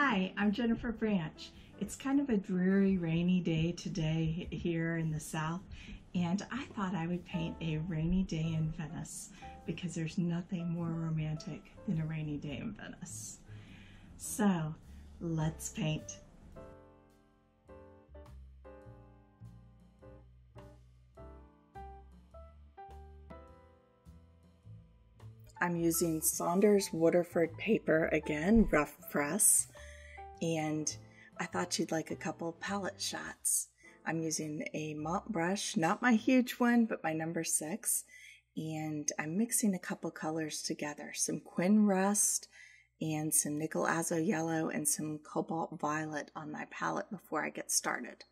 Hi, I'm Jennifer Branch. It's kind of a dreary, rainy day today here in the South, and I thought I would paint a rainy day in Venice because there's nothing more romantic than a rainy day in Venice. So, let's paint. I'm using Saunders Waterford paper again, rough press, and I thought you'd like a couple palette shots. I'm using a mop brush, not my huge one, but my number six, and I'm mixing a couple colors together, some Quin Rust and some Nickel Azo Yellow and some Cobalt Violet on my palette before I get started.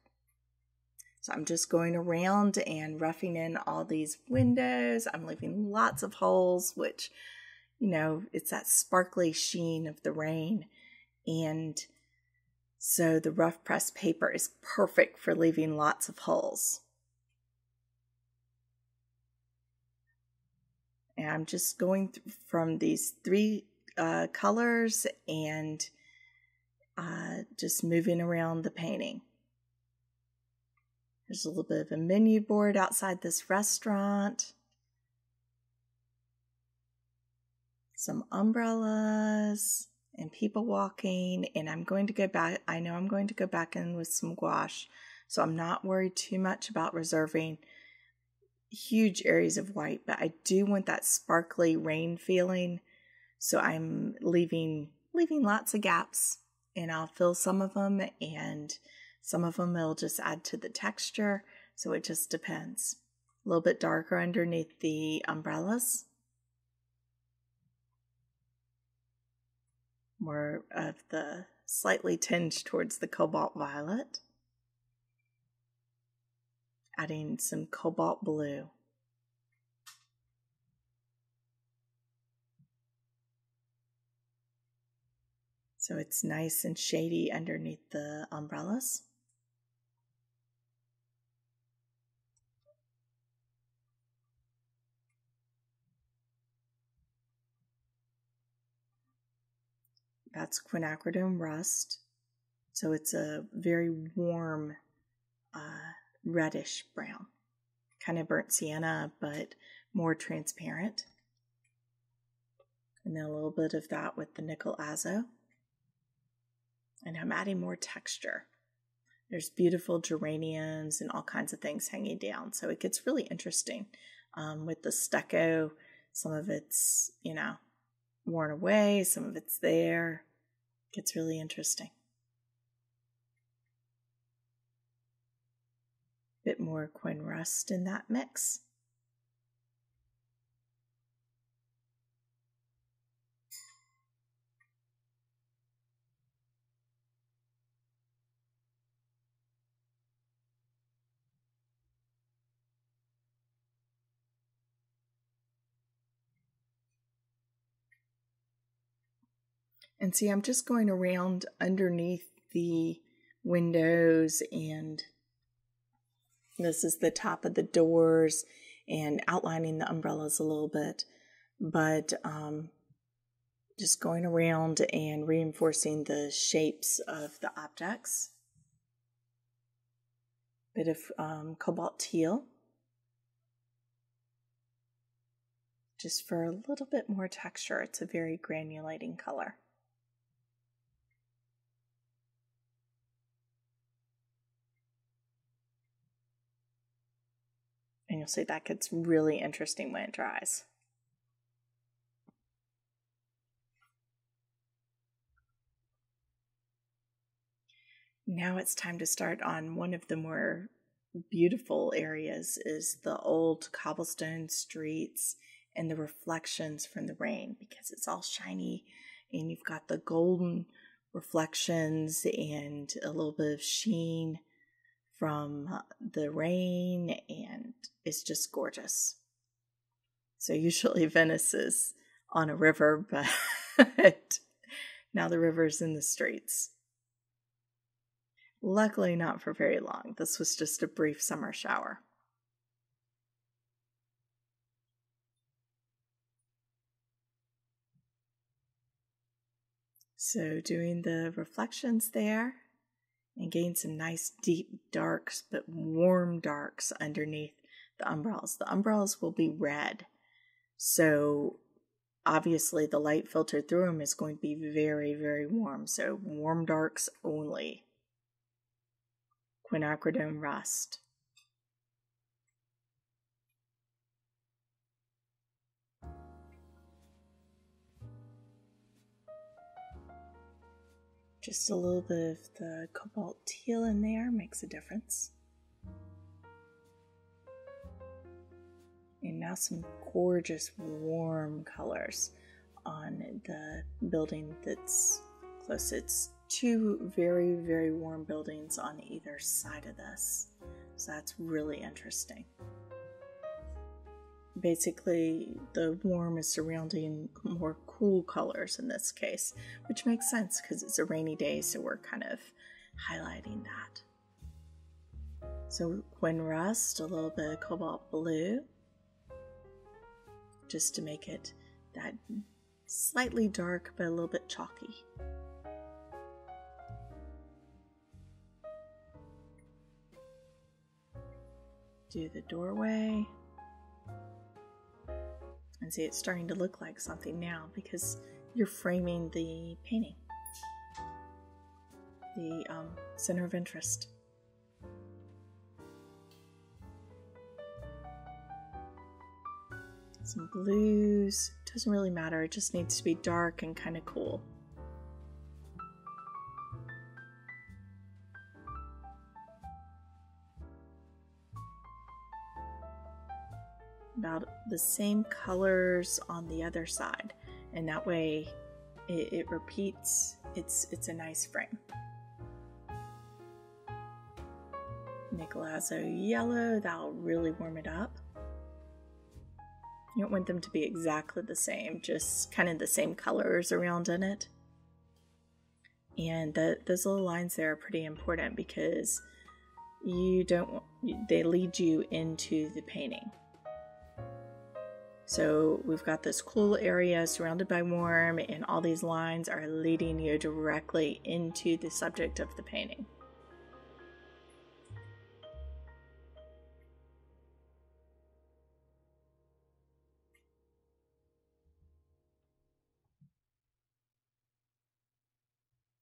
So I'm just going around and roughing in all these windows. I'm leaving lots of holes, which, you know, it's that sparkly sheen of the rain. And so the rough press paper is perfect for leaving lots of holes. And I'm just going from these three uh, colors and uh, just moving around the painting. There's a little bit of a menu board outside this restaurant. Some umbrellas and people walking. And I'm going to go back. I know I'm going to go back in with some gouache. So I'm not worried too much about reserving huge areas of white, but I do want that sparkly rain feeling. So I'm leaving leaving lots of gaps and I'll fill some of them and some of them will just add to the texture, so it just depends. A little bit darker underneath the umbrellas. More of the slightly tinge towards the cobalt violet. Adding some cobalt blue. So it's nice and shady underneath the umbrellas. That's quinacridone rust. So it's a very warm, uh, reddish brown. Kind of burnt sienna, but more transparent. And then a little bit of that with the nickel azo. And I'm adding more texture. There's beautiful geraniums and all kinds of things hanging down. So it gets really interesting um, with the stucco. Some of it's, you know, worn away, some of it's there. Gets really interesting. Bit more Quin Rust in that mix. And see, I'm just going around underneath the windows and this is the top of the doors and outlining the umbrellas a little bit. But um, just going around and reinforcing the shapes of the objects. Bit of um, cobalt teal. Just for a little bit more texture. It's a very granulating color. And you'll see that gets really interesting when it dries. Now it's time to start on one of the more beautiful areas is the old cobblestone streets and the reflections from the rain because it's all shiny and you've got the golden reflections and a little bit of sheen from the rain, and it's just gorgeous. So, usually Venice is on a river, but now the river's in the streets. Luckily, not for very long. This was just a brief summer shower. So, doing the reflections there and gain some nice deep darks, but warm darks underneath the umbrellas. The umbrellas will be red. So, obviously, the light filtered through them is going to be very, very warm. So, warm darks only. Quinacridone rust. Just a little bit of the cobalt teal in there makes a difference. And now some gorgeous warm colors on the building that's close. It's two very, very warm buildings on either side of this. So that's really interesting basically the warm is surrounding more cool colors in this case, which makes sense because it's a rainy day, so we're kind of highlighting that. So Quin Rust, a little bit of cobalt blue, just to make it that slightly dark but a little bit chalky. Do the doorway. And see, it's starting to look like something now because you're framing the painting, the um, center of interest. Some blues, doesn't really matter, it just needs to be dark and kind of cool. About the same colors on the other side. And that way it, it repeats it's it's a nice frame. Nickel Azo yellow that'll really warm it up. You don't want them to be exactly the same just kind of the same colors around in it. And the, those little lines there are pretty important because you don't they lead you into the painting so we've got this cool area surrounded by warm, and all these lines are leading you directly into the subject of the painting.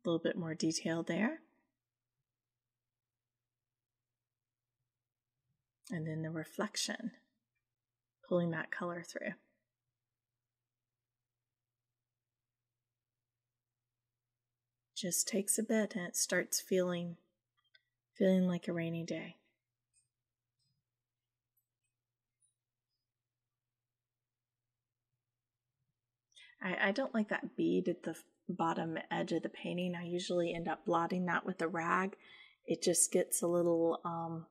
A little bit more detail there. And then the reflection pulling that color through. Just takes a bit and it starts feeling feeling like a rainy day. I, I don't like that bead at the bottom edge of the painting. I usually end up blotting that with a rag. It just gets a little um,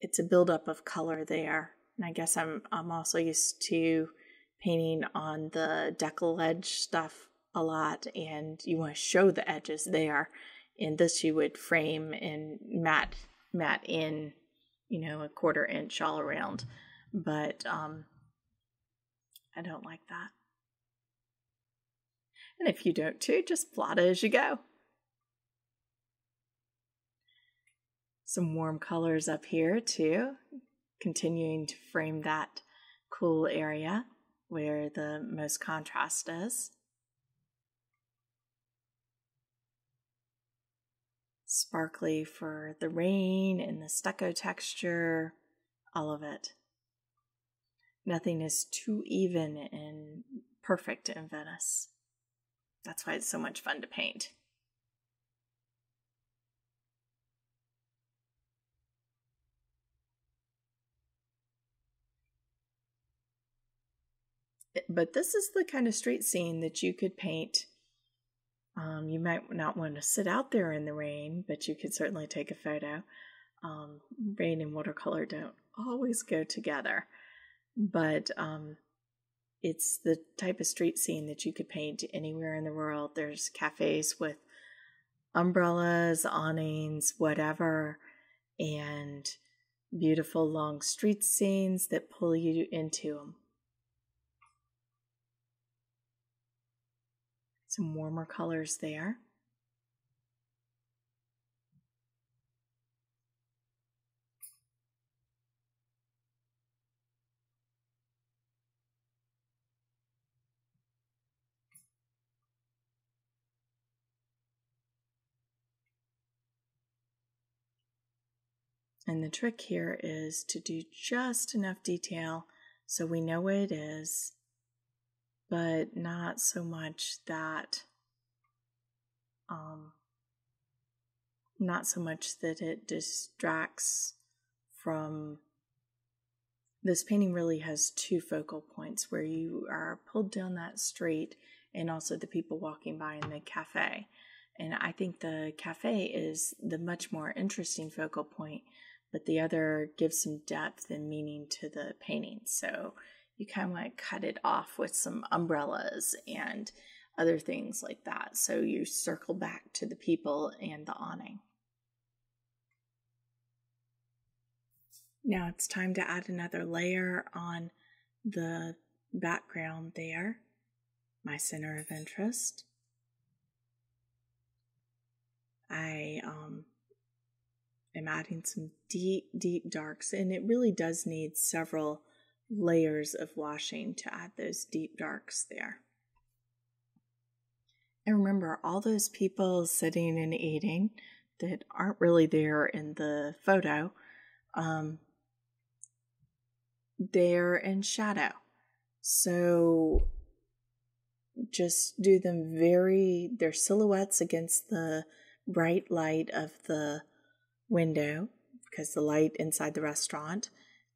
it's a buildup of color there and I guess I'm I'm also used to painting on the deckle edge stuff a lot and you want to show the edges there. And this you would frame and matte matte in, you know, a quarter inch all around. But um I don't like that. And if you don't too, just plot it as you go. Some warm colors up here too continuing to frame that cool area where the most contrast is. Sparkly for the rain and the stucco texture, all of it. Nothing is too even and perfect in Venice. That's why it's so much fun to paint. But this is the kind of street scene that you could paint. Um, you might not want to sit out there in the rain, but you could certainly take a photo. Um, rain and watercolor don't always go together, but um, it's the type of street scene that you could paint anywhere in the world. There's cafes with umbrellas, awnings, whatever, and beautiful long street scenes that pull you into them. Some warmer colors there. And the trick here is to do just enough detail so we know what it is, but not so much that, um, not so much that it distracts from. This painting really has two focal points where you are pulled down that street and also the people walking by in the cafe. And I think the cafe is the much more interesting focal point but the other gives some depth and meaning to the painting. So you kind of want to cut it off with some umbrellas and other things like that. So you circle back to the people and the awning. Now it's time to add another layer on the background there, my center of interest. I um, am adding some deep, deep darks, and it really does need several layers of washing to add those deep darks there. And remember, all those people sitting and eating that aren't really there in the photo, um, they're in shadow. So just do them very, they're silhouettes against the bright light of the window because the light inside the restaurant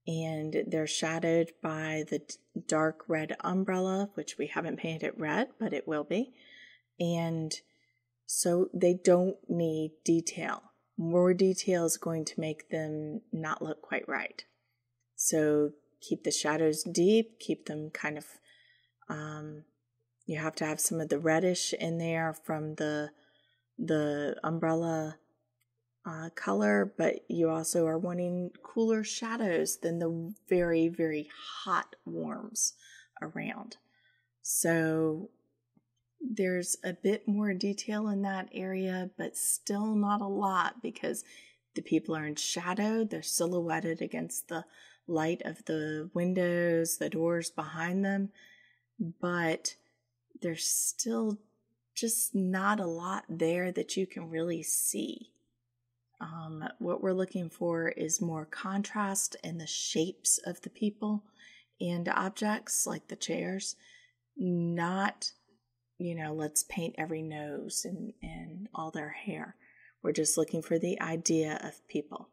and they're shadowed by the dark red umbrella which we haven't painted red but it will be. And so they don't need detail. More detail is going to make them not look quite right. So keep the shadows deep keep them kind of um, you have to have some of the reddish in there from the the umbrella uh, color, but you also are wanting cooler shadows than the very, very hot warms around. So there's a bit more detail in that area, but still not a lot because the people are in shadow. They're silhouetted against the light of the windows, the doors behind them, but there's still just not a lot there that you can really see. Um, what we're looking for is more contrast in the shapes of the people and objects, like the chairs, not, you know, let's paint every nose and, and all their hair. We're just looking for the idea of people.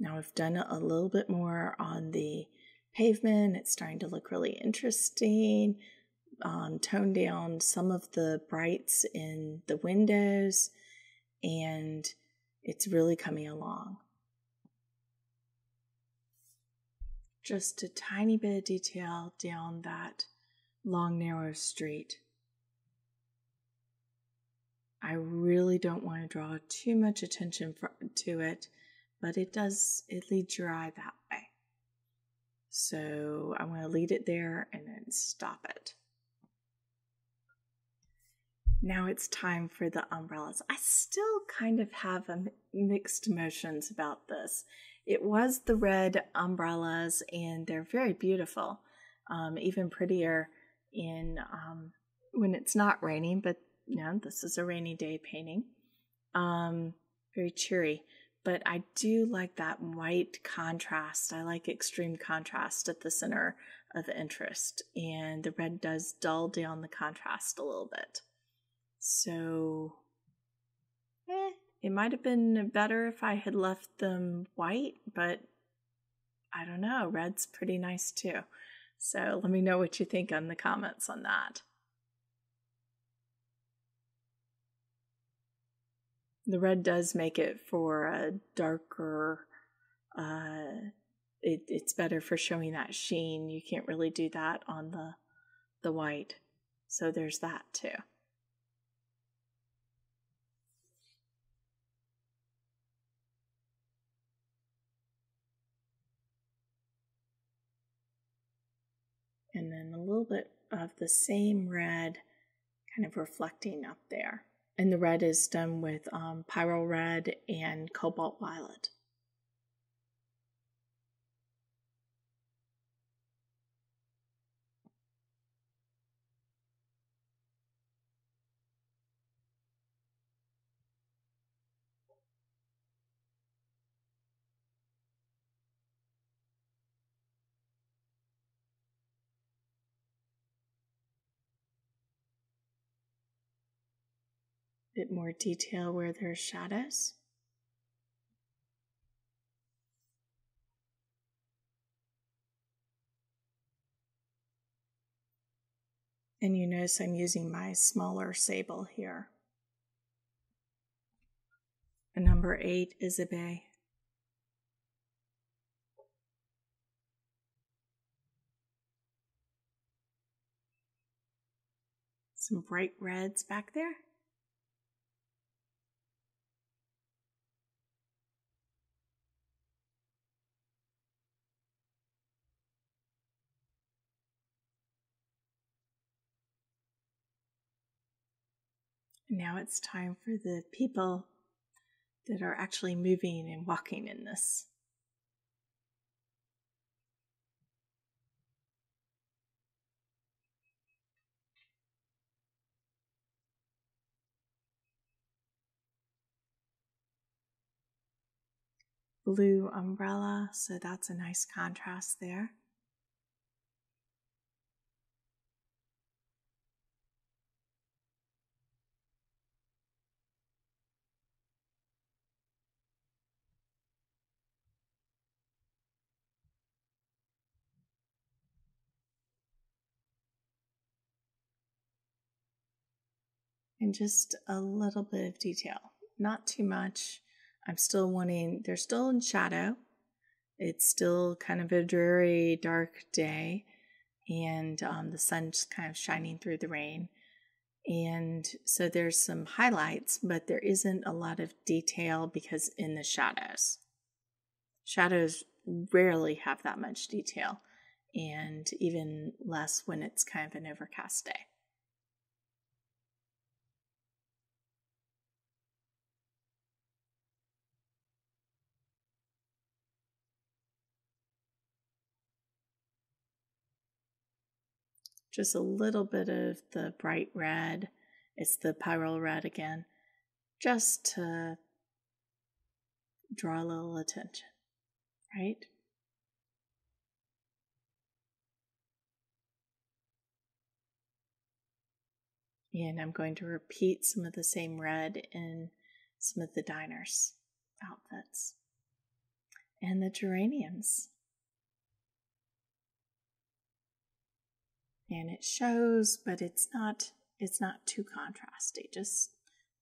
Now we've done a little bit more on the pavement. It's starting to look really interesting. Um, tone down some of the brights in the windows, and it's really coming along. Just a tiny bit of detail down that long, narrow street. I really don't want to draw too much attention to it, but it does, it leads your eye that way. So I'm going to lead it there and then stop it. Now it's time for the umbrellas. I still kind of have mixed emotions about this. It was the red umbrellas and they're very beautiful, um, even prettier in um, when it's not raining, but know, this is a rainy day painting. Um, very cheery but I do like that white contrast. I like extreme contrast at the center of interest, and the red does dull down the contrast a little bit. So, eh, it might have been better if I had left them white, but I don't know. Red's pretty nice too. So, let me know what you think on the comments on that. the red does make it for a darker uh it, it's better for showing that sheen. You can't really do that on the the white. So there's that too. And then a little bit of the same red kind of reflecting up there. And the red is done with um, Pyrrole Red and Cobalt Violet. Bit more detail where there's shadows. And you notice I'm using my smaller sable here. A number eight Isabey. Some bright reds back there. Now it's time for the people that are actually moving and walking in this. Blue umbrella, so that's a nice contrast there. And just a little bit of detail, not too much. I'm still wanting, they're still in shadow. It's still kind of a dreary, dark day, and um, the sun's kind of shining through the rain. And so there's some highlights, but there isn't a lot of detail because in the shadows. Shadows rarely have that much detail, and even less when it's kind of an overcast day. Just a little bit of the bright red. It's the pyrrole red again, just to draw a little attention, right? And I'm going to repeat some of the same red in some of the diners outfits. And the geraniums. And it shows, but it's not it's not too contrasty, just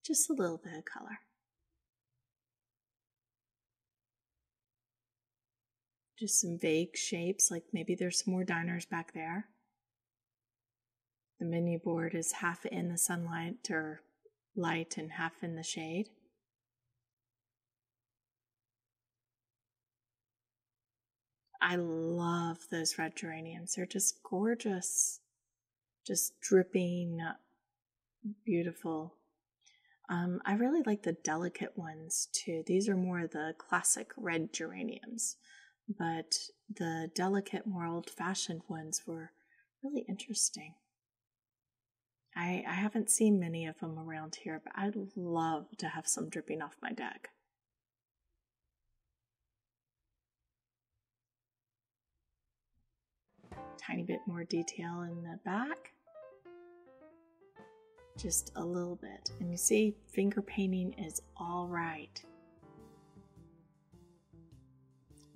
just a little bit of color. Just some vague shapes, like maybe there's some more diners back there. The menu board is half in the sunlight or light and half in the shade. I love those red geraniums. They're just gorgeous, just dripping, beautiful. Um, I really like the delicate ones too. These are more the classic red geraniums, but the delicate, more old fashioned ones were really interesting. I, I haven't seen many of them around here, but I'd love to have some dripping off my deck. Tiny bit more detail in the back. Just a little bit. And you see, finger painting is all right.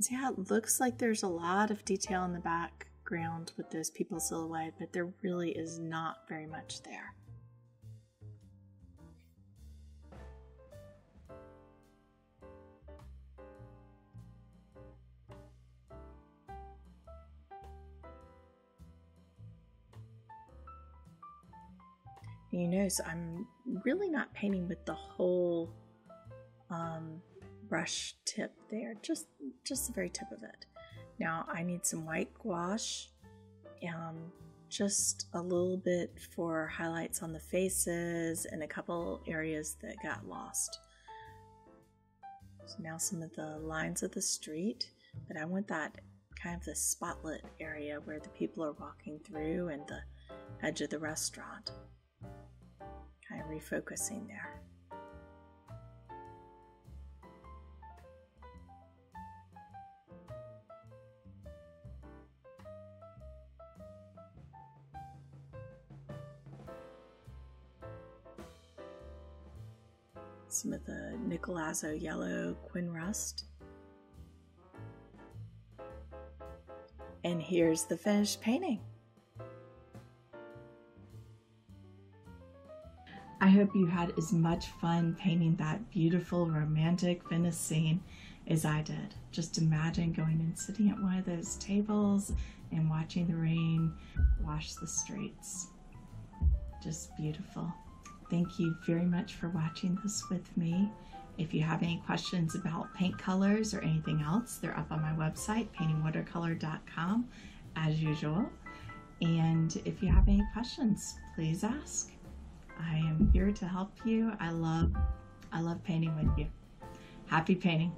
See how it looks like there's a lot of detail in the background with those people silhouette, but there really is not very much there. You notice I'm really not painting with the whole um, brush tip there, just, just the very tip of it. Now I need some white gouache um, just a little bit for highlights on the faces and a couple areas that got lost. So now some of the lines of the street, but I want that kind of the spotlit area where the people are walking through and the edge of the restaurant. Kind of refocusing there. some of the Nickel Azo yellow quin rust. And here's the finished painting. I hope you had as much fun painting that beautiful romantic Venice scene as I did. Just imagine going and sitting at one of those tables and watching the rain wash the streets. Just beautiful. Thank you very much for watching this with me. If you have any questions about paint colors or anything else, they're up on my website, paintingwatercolor.com, as usual. And if you have any questions, please ask. I am here to help you. I love I love painting with you. Happy painting.